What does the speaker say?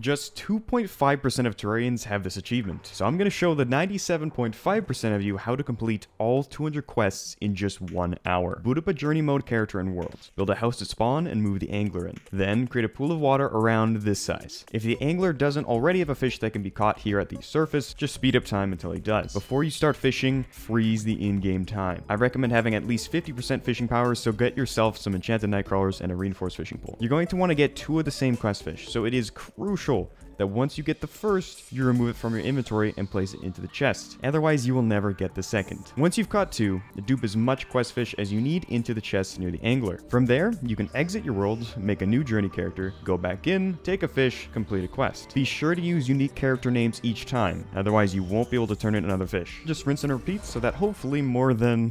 Just 2.5% of Terrarians have this achievement, so I'm going to show the 97.5% of you how to complete all 200 quests in just one hour. Boot up a journey mode character and world, build a house to spawn and move the angler in. Then create a pool of water around this size. If the angler doesn't already have a fish that can be caught here at the surface, just speed up time until he does. Before you start fishing, freeze the in-game time. I recommend having at least 50% fishing power, so get yourself some enchanted nightcrawlers and a reinforced fishing pole. You're going to want to get two of the same quest fish, so it is crucial that once you get the first, you remove it from your inventory and place it into the chest. Otherwise, you will never get the second. Once you've caught two, dupe as much quest fish as you need into the chest near the angler. From there, you can exit your world, make a new journey character, go back in, take a fish, complete a quest. Be sure to use unique character names each time, otherwise you won't be able to turn in another fish. Just rinse and repeat so that hopefully more than